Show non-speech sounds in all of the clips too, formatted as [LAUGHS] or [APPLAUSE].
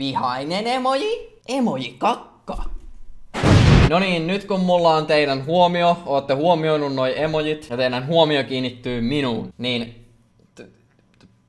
Vihainen emoji, emoji kakka. No niin, nyt kun mulla on teidän huomio, ootte huomioinut noi emojit ja teidän huomio kiinnittyy minuun, niin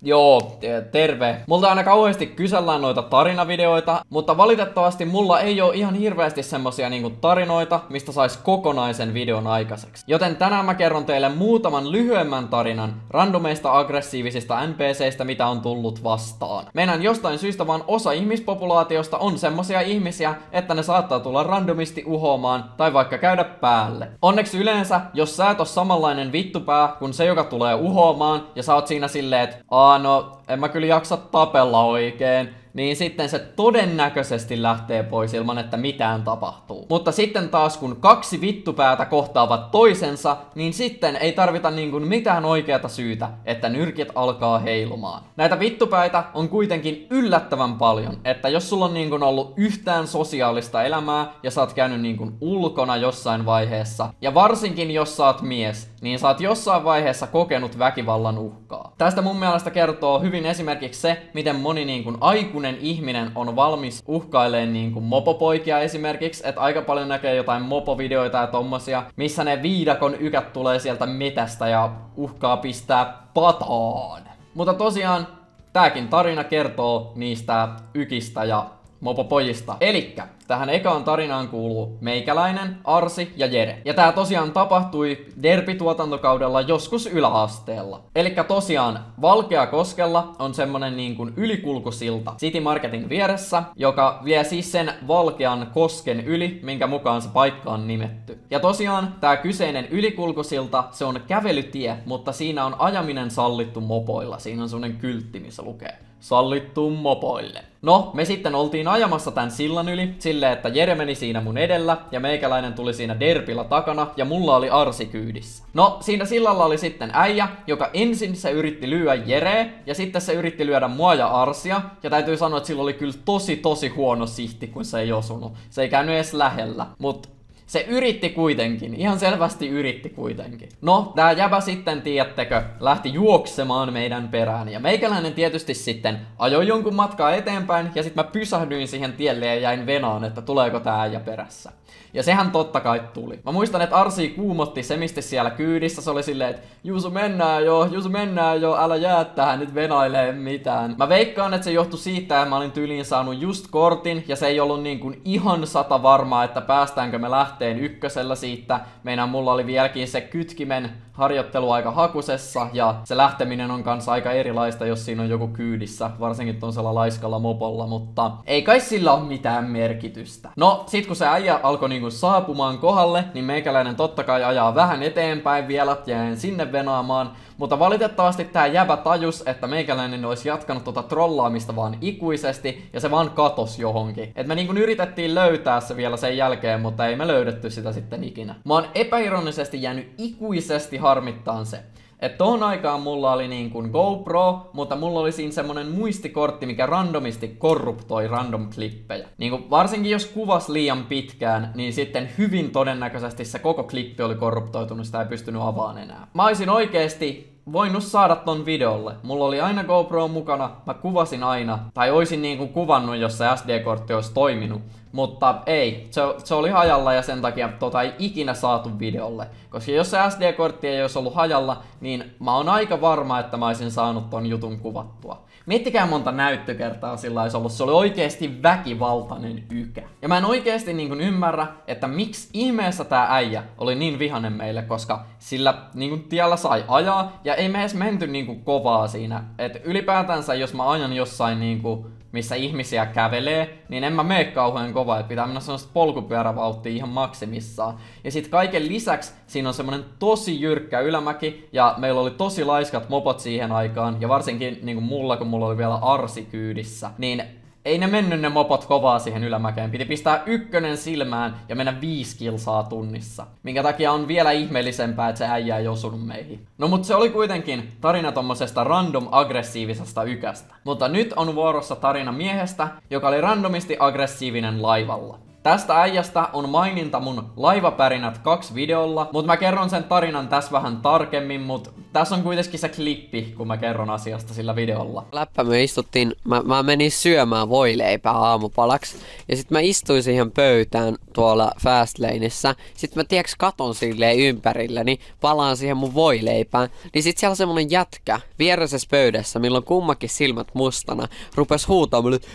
Joo, terve. Multa aina kauheasti kysellään noita tarinavideoita, mutta valitettavasti mulla ei ole ihan hirveästi semmosia niinku tarinoita, mistä sais kokonaisen videon aikaiseksi. Joten tänään mä kerron teille muutaman lyhyemmän tarinan randomeista aggressiivisista NPCistä, mitä on tullut vastaan. Meidän jostain syystä vaan osa ihmispopulaatiosta on semmosia ihmisiä, että ne saattaa tulla randomisti uhoamaan tai vaikka käydä päälle. Onneksi yleensä, jos sä et ole samanlainen vittupää kuin se, joka tulee uhoamaan, ja sä oot siinä silleen, että no en mä kyllä jaksa tapella oikein niin sitten se todennäköisesti lähtee pois ilman, että mitään tapahtuu. Mutta sitten taas kun kaksi vittupäätä kohtaavat toisensa, niin sitten ei tarvita niin kuin mitään oikeata syytä, että nyrkit alkaa heilumaan. Näitä vittupäitä on kuitenkin yllättävän paljon, että jos sulla on niin kuin ollut yhtään sosiaalista elämää ja sä oot käynyt niin kuin ulkona jossain vaiheessa, ja varsinkin jos sä oot mies, niin sä oot jossain vaiheessa kokenut väkivallan uhkaa. Tästä mun mielestä kertoo hyvin esimerkiksi se, miten moni niin kuin aikuinen aikuinen ihminen on valmis uhkailemaan niin kuin mopopoikia esimerkiksi, että aika paljon näkee jotain mopovideoita ja tommosia, missä ne viidakon ykät tulee sieltä metästä ja uhkaa pistää pataan. Mutta tosiaan, tääkin tarina kertoo niistä ykistä ja mopopojista. Elikkä, Tähän ekaan tarinaan kuuluu meikäläinen, Arsi ja Jere. Ja tää tosiaan tapahtui Derpi-tuotantokaudella joskus yläasteella. Elikkä tosiaan Valkeakoskella on semmonen niin kuin ylikulkusilta City Marketin vieressä, joka vie siis sen Valkean kosken yli, minkä mukaan se paikka on nimetty. Ja tosiaan tää kyseinen ylikulkusilta, se on kävelytie, mutta siinä on ajaminen sallittu mopoilla. Siinä on semmonen kyltti, missä lukee sallittu mopoille. No, me sitten oltiin ajamassa tän sillan yli, silleen, että Jere meni siinä mun edellä, ja meikäläinen tuli siinä derpillä takana, ja mulla oli Arsi kyydissä. No, siinä sillalla oli sitten äijä, joka ensin se yritti lyödä Jere, ja sitten se yritti lyödä mua ja Arsia, ja täytyy sanoa, että sillä oli kyllä tosi tosi huono sihti, kun se ei osunut. Se ei käynyt edes lähellä, mut se yritti kuitenkin, ihan selvästi yritti kuitenkin. No, tää jäbä sitten, tiedättekö, lähti juoksemaan meidän perään. Ja meikäläinen tietysti sitten ajoi jonkun matkaa eteenpäin, ja sitten mä pysähdyin siihen tielle ja jäin venaan, että tuleeko tää äijä perässä. Ja sehän totta kai tuli. Mä muistan, että Arsi kuumotti semisti siellä kyydissä. Se oli silleen, että Juusu mennään jo, Juusu mennään jo, älä jää tähän nyt venailee mitään. Mä veikkaan, että se johtui siitä, että mä olin tyyliin saanut just kortin ja se ei ollut niin kuin ihan sata varmaa, että päästäänkö me lähteen ykkösellä siitä. Meinaan mulla oli vieläkin se kytkimen harjoittelu aika hakusessa ja se lähteminen on kanssa aika erilaista, jos siinä on joku kyydissä, varsinkin tuollaisella laiskalla mopolla, mutta ei kai sillä ole mitään merkitystä. No, sit kun se äijä alkoi niinku saapumaan kohdalle, niin meikäläinen totta kai ajaa vähän eteenpäin vielä, jäin sinne venaamaan, mutta valitettavasti tää jäbä tajus, että meikäläinen olisi jatkanut tota trollaamista vaan ikuisesti, ja se vaan katos johonkin. Et me niinku yritettiin löytää se vielä sen jälkeen, mutta ei me löydetty sitä sitten ikinä. Mä oon epäironisesti jäänyt ikuisesti harmittaan se. että tohon aikaan mulla oli niin kuin GoPro, mutta mulla oli siinä semmonen muistikortti, mikä randomisti korruptoi random klippejä. Niin kuin varsinkin jos kuvas liian pitkään, niin sitten hyvin todennäköisesti se koko klippi oli korruptoitunut, sitä ei pystynyt avaan enää. Mä olisin oikeesti voinut saada ton videolle. Mulla oli aina GoPro mukana, mä kuvasin aina, tai oisin niinku kuvannut, jos se SD-kortti olisi toiminut. Mutta ei, se, se oli hajalla ja sen takia tota ei ikinä saatu videolle. Koska jos se SD-kortti ei olisi ollut hajalla, niin mä oon aika varma, että mä olisin saanut ton jutun kuvattua. Miettikää monta näyttökertaa sillä olisi ollut. Se oli oikeasti väkivaltainen ykä. Ja mä en oikeasti niin ymmärrä, että miksi ihmeessä tää äijä oli niin vihanen meille, koska sillä niin tiellä sai ajaa ja ei me edes menty niin kovaa siinä. Et ylipäätänsä jos mä ajan jossain niin kuin missä ihmisiä kävelee, niin en mä mene kauhean kovaa, että pitää mennä sellaista polkupyörävauhtia ihan maksimissaan. Ja sitten kaiken lisäksi siinä on semmonen tosi jyrkkä ylämäki, ja meillä oli tosi laiskat mopot siihen aikaan, ja varsinkin niin kuin mulla, kun mulla oli vielä arsi kyydissä, niin ei ne mennyt ne mopot kovaa siihen ylämäkeen. Piti pistää ykkönen silmään ja mennä viisi kilsaa tunnissa. Minkä takia on vielä ihmeellisempää, että se äijä ei osunut meihin. No mut se oli kuitenkin tarina tommosesta random aggressiivisesta ykästä. Mutta nyt on vuorossa tarina miehestä, joka oli randomisti aggressiivinen laivalla. Tästä äijästä on maininta mun laivapärinät kaksi videolla, mutta mä kerron sen tarinan tässä vähän tarkemmin, mutta tässä on kuitenkin se klippi, kun mä kerron asiasta sillä videolla. Läppä me istuttiin, mä, mä menin syömään voileipää aamupalaksi, ja sitten mä istuin siihen pöytään tuolla Fastlaneissa, sitten mä tiedäks katon silleen ympärilleni, palaan siihen mun voileipään, niin sit siellä on semmonen jätkä vieressä pöydässä, milloin kummakin silmät mustana, rupes huutamaan, että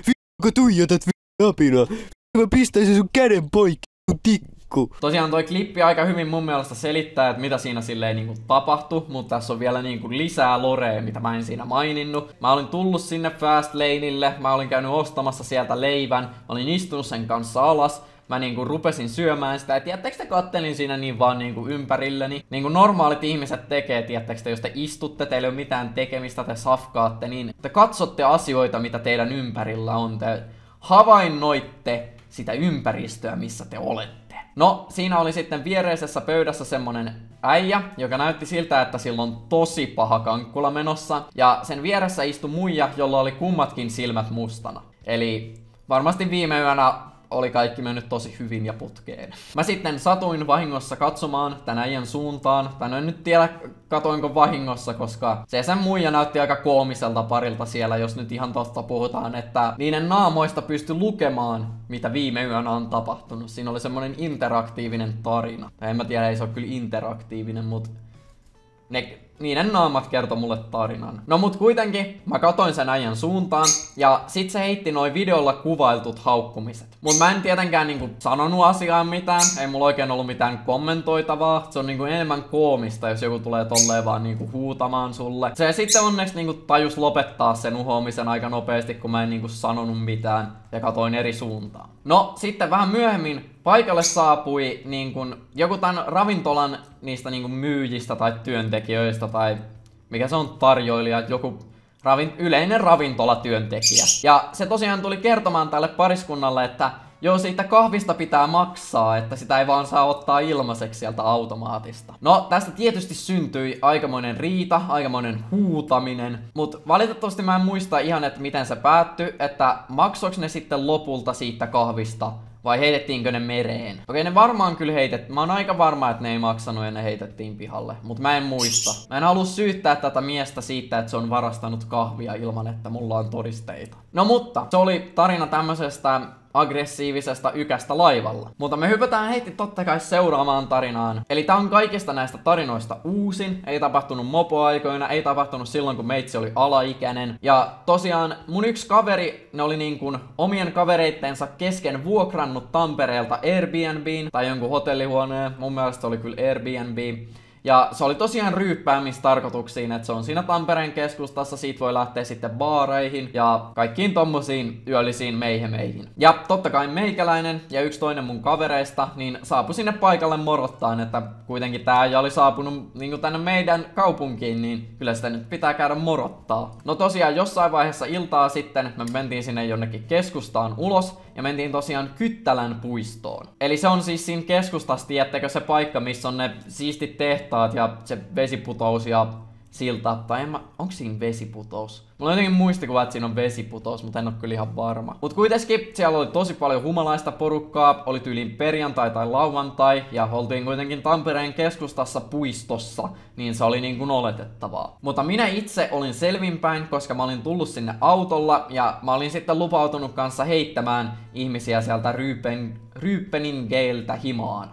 tuijotat vi***apina, mä pistäisin sun käden poikki, sun tikku. Tosiaan toi klippi aika hyvin mun mielestä selittää, että mitä siinä silleen niinku tapahtui, mutta tässä on vielä niinku lisää lorea, mitä mä en siinä maininnut. Mä olin tullut sinne Fastlaneille, mä olin käynyt ostamassa sieltä leivän, mä olin istunut sen kanssa alas, mä niinku rupesin syömään sitä, ja tiedättekö te kattelin siinä niin vaan niinku ympärilleni. Niinku normaalit ihmiset tekee, tiedättekö te, jos te istutte, teillä ei ole mitään tekemistä, te safkaatte, niin te katsotte asioita, mitä teidän ympärillä on, te havainnoitte sitä ympäristöä, missä te olette. No, siinä oli sitten viereisessä pöydässä semmonen äijä, joka näytti siltä, että sillä on tosi paha kankkula menossa. Ja sen vieressä istui muija, jolla oli kummatkin silmät mustana. Eli varmasti viime yönä oli kaikki mennyt tosi hyvin ja putkeen. Mä sitten satuin vahingossa katsomaan tän äijän suuntaan, tai en nyt tiedä katoinko vahingossa, koska se sen muija näytti aika koomiselta parilta siellä, jos nyt ihan tosta puhutaan, että niiden naamoista pystyi lukemaan, mitä viime yönä on tapahtunut. Siinä oli semmonen interaktiivinen tarina. Tai en mä tiedä, ei se ole kyllä interaktiivinen, mutta ne niiden naamat kertoi mulle tarinan. No mut kuitenkin, mä katoin sen äijän suuntaan, ja sit se heitti noin videolla kuvailtut haukkumiset. Mut mä en tietenkään niinku sanonut asiaan mitään, ei mulla oikein ollut mitään kommentoitavaa. Se on niinku enemmän koomista, jos joku tulee tolleen vaan niinku huutamaan sulle. Se sitten onneksi niinku tajus lopettaa sen uhoamisen aika nopeasti, kun mä en niinku sanonut mitään ja katoin eri suuntaan. No, sitten vähän myöhemmin paikalle saapui niin kun, joku tämän ravintolan niistä niin kun, myyjistä tai työntekijöistä tai mikä se on tarjoilija, joku ravin, yleinen ravintolatyöntekijä. Ja se tosiaan tuli kertomaan tälle pariskunnalle, että Joo, siitä kahvista pitää maksaa, että sitä ei vaan saa ottaa ilmaiseksi sieltä automaatista. No, tästä tietysti syntyi aikamoinen riita, aikamoinen huutaminen, mutta valitettavasti mä en muista ihan, että miten se päättyi, että maksoiko ne sitten lopulta siitä kahvista vai heitettiinkö ne mereen? Okei, ne varmaan kyllä heitet. Mä oon aika varma, että ne ei maksanut ja ne heitettiin pihalle. Mutta mä en muista. Mä en halua syyttää tätä miestä siitä, että se on varastanut kahvia ilman, että mulla on todisteita. No mutta, se oli tarina tämmöisestä aggressiivisesta ykästä laivalla. Mutta me hypätään heitti totta kai seuraamaan tarinaan. Eli tää on kaikista näistä tarinoista uusin, ei tapahtunut mopoaikoina, ei tapahtunut silloin kun meitsi oli alaikäinen. Ja tosiaan mun yksi kaveri, ne oli niin kuin omien kavereittensa kesken vuokrannut Tampereelta Airbnbin tai jonkun hotellihuoneen, mun mielestä se oli kyllä Airbnb. Ja se oli tosiaan ryyppäämistarkoituksiin, että se on siinä Tampereen keskustassa, siitä voi lähteä sitten baareihin ja kaikkiin tommosiin yöllisiin meihemeihin. Ja totta kai meikäläinen ja yksi toinen mun kavereista, niin saapui sinne paikalle morottaan, että kuitenkin tää ja oli saapunut niin tänne meidän kaupunkiin, niin kyllä sitä nyt pitää käydä morottaa. No tosiaan jossain vaiheessa iltaa sitten me mentiin sinne jonnekin keskustaan ulos, ja mentiin tosiaan Kyttälän puistoon. Eli se on siis siinä keskustassa, tiedättekö se paikka, missä on ne siistit tehtaat ja se vesiputous ja silta, tai en mä, onko siinä vesiputous? Mulla on jotenkin muistikuva, että siinä on vesiputous, mutta en ole kyllä ihan varma. Mut kuitenkin siellä oli tosi paljon humalaista porukkaa, oli tyyliin perjantai tai lauantai, ja oltiin kuitenkin Tampereen keskustassa puistossa, niin se oli niin kuin oletettavaa. Mutta minä itse olin selvinpäin, koska mä olin tullut sinne autolla, ja mä olin sitten lupautunut kanssa heittämään ihmisiä sieltä Ryypen, Ryypeningeiltä himaan.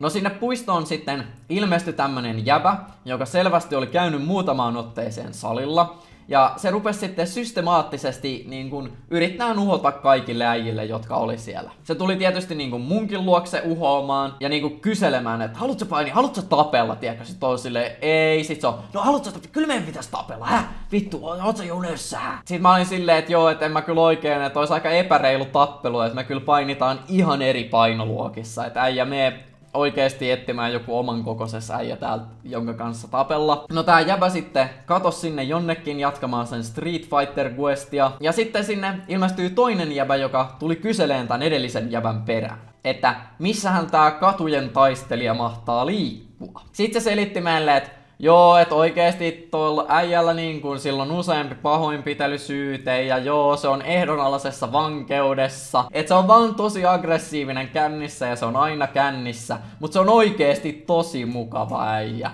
No sinne puistoon sitten ilmestyi tämmönen jäbä, joka selvästi oli käynyt muutamaan otteeseen salilla. Ja se rupesi sitten systemaattisesti niin kuin, yrittää uhota kaikille äijille, jotka oli siellä. Se tuli tietysti niin kuin, munkin luokse uhoamaan ja niin kuin, kyselemään, että haluatko paini, haluatko tapella, tiedätkö? Sitten on silleen, ei, sit se on, no haluatko tapella, kyllä meidän pitäisi tapella, hä? Vittu, ootko jo unessa? Sitten mä olin silleen, että joo, että en mä kyllä oikein, että olisi aika epäreilu tappelu, että me kyllä painitaan ihan eri painoluokissa, että äijä mee oikeesti etsimään joku oman kokoisessa äijä täältä, jonka kanssa tapella. No tää jäbä sitten katos sinne jonnekin jatkamaan sen Street Fighter questia. Ja sitten sinne ilmestyy toinen jäbä, joka tuli kyseleen tämän edellisen jäbän perään. Että missähän tää katujen taistelija mahtaa liikkua. Sitten se selitti meille, että joo, että oikeesti tuolla äijällä niin kun silloin useampi pahoinpitelysyyte ja joo, se on ehdonalaisessa vankeudessa. Että se on vaan tosi aggressiivinen kännissä ja se on aina kännissä, mutta se on oikeesti tosi mukava äijä.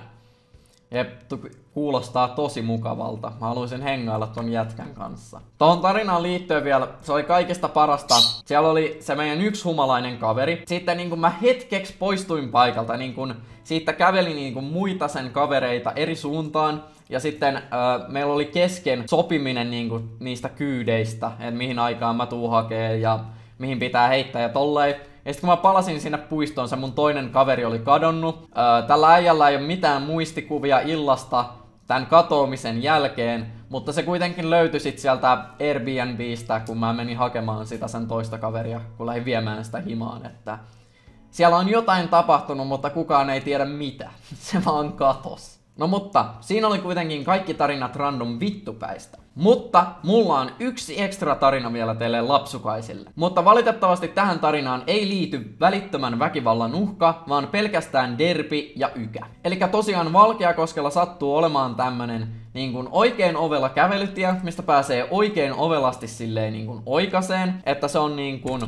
Jep, kuulostaa tosi mukavalta. Mä haluaisin hengailla ton jätkän kanssa. Tuohon tarinaan liittyen vielä, se oli kaikista parasta. Siellä oli se meidän yksi humalainen kaveri. Sitten niin kun mä hetkeksi poistuin paikalta, niin kun siitä käveli niin kun muita sen kavereita eri suuntaan. Ja sitten äh, meillä oli kesken sopiminen niin kun, niistä kyydeistä, että mihin aikaan mä tuun hakee ja mihin pitää heittää ja tolleen. Ja sitten kun mä palasin sinne puistoon, se mun toinen kaveri oli kadonnut. Äh, tällä äijällä ei ole mitään muistikuvia illasta, tämän katoamisen jälkeen, mutta se kuitenkin löytyi sit sieltä Airbnbistä, kun mä menin hakemaan sitä sen toista kaveria, kun lähdin viemään sitä himaan, että siellä on jotain tapahtunut, mutta kukaan ei tiedä mitä. [LAUGHS] Se vaan katos. No mutta, siinä oli kuitenkin kaikki tarinat random vittupäistä. Mutta mulla on yksi ekstra tarina vielä teille lapsukaisille. Mutta valitettavasti tähän tarinaan ei liity välittömän väkivallan uhka, vaan pelkästään derpi ja ykä. Eli tosiaan Valkeakoskella sattuu olemaan tämmönen niin kuin oikein ovella kävelytie, mistä pääsee oikein ovelasti silleen niin kuin oikaseen, että se on niin kuin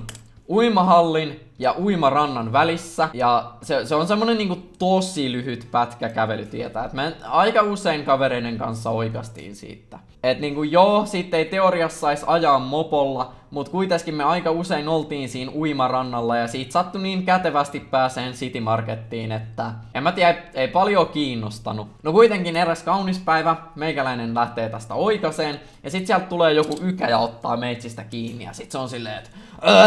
uimahallin ja uimarannan välissä. Ja se, se on semmonen niinku tosi lyhyt pätkä kävelytietä. Et me aika usein kavereiden kanssa oikastiin siitä. Et niinku joo, sitten ei teoriassa saisi ajaa mopolla, mutta kuitenkin me aika usein oltiin siinä uimarannalla ja siitä sattui niin kätevästi pääseen City Markettiin, että en mä tiedä, ei paljon kiinnostanut. No kuitenkin eräs kaunis päivä, meikäläinen lähtee tästä oikaseen ja sitten sieltä tulee joku ykä ja ottaa meitsistä kiinni ja sitten se on silleen, että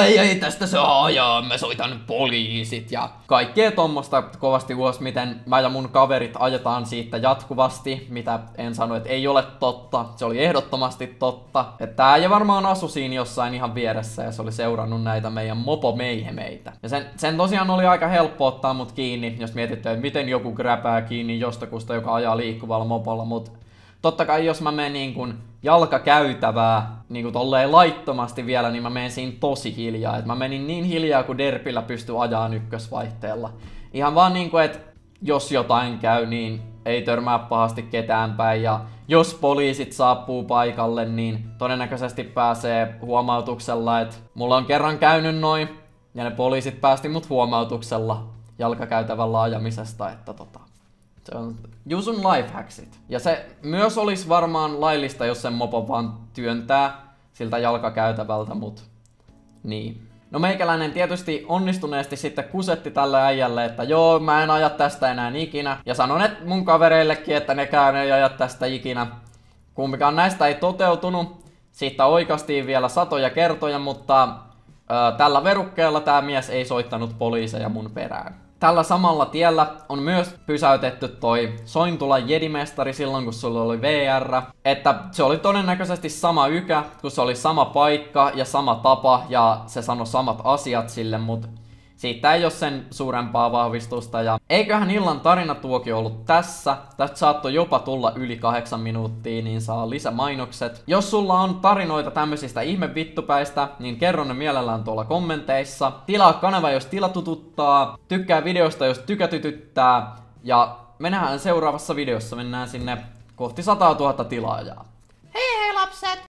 ei, ei tästä saa ajaa, mä soitan poliisit ja kaikkea tommosta kovasti ulos, miten mä ja mun kaverit ajetaan siitä jatkuvasti, mitä en sano, että ei ole totta, se oli ehdottomasti totta. Että tää ei varmaan asu siinä jossain ihan vieressä ja se oli seurannut näitä meidän mopo meihemeitä. Ja sen, sen tosiaan oli aika helppo ottaa mut kiinni, jos mietitte, että miten joku gräpää kiinni jostakusta, joka ajaa liikkuvalla mopolla, mut totta kai jos mä menen niin kuin jalkakäytävää niin kuin tolleen laittomasti vielä, niin mä menen siinä tosi hiljaa. Et mä menin niin hiljaa, kun Derpillä pystyy ajaa ykkösvaihteella. Ihan vaan niin kuin, että jos jotain käy, niin ei törmää pahasti ketään päin. Ja jos poliisit saapuu paikalle, niin todennäköisesti pääsee huomautuksella, että mulla on kerran käynyt noin, ja ne poliisit päästi mut huomautuksella jalkakäytävällä ajamisesta, että tota, se on Jusun lifehacksit. Ja se myös olisi varmaan laillista, jos sen mopo vaan työntää siltä jalkakäytävältä, mut niin. No meikäläinen tietysti onnistuneesti sitten kusetti tälle äijälle, että joo, mä en aja tästä enää ikinä. Ja sanon että mun kavereillekin, että nekään ei aja tästä ikinä. Kumpikaan näistä ei toteutunut. Siitä oikastiin vielä satoja kertoja, mutta ö, tällä verukkeella tämä mies ei soittanut poliiseja mun perään. Tällä samalla tiellä on myös pysäytetty toi Sointula jedimestari silloin, kun sulla oli VR. Että se oli todennäköisesti sama ykä, kun se oli sama paikka ja sama tapa ja se sanoi samat asiat sille, mutta siitä ei ole sen suurempaa vahvistusta ja eiköhän illan tarinatuokio ollut tässä. Tästä saattoi jopa tulla yli kahdeksan minuuttia, niin saa lisämainokset. Jos sulla on tarinoita tämmöisistä ihmevittupäistä, niin kerro ne mielellään tuolla kommenteissa. Tilaa kanava, jos tila tututtaa. Tykkää videosta, jos tykätytyttää. Ja mennään seuraavassa videossa, mennään sinne kohti 100 000 tilaajaa. Hei hei lapset!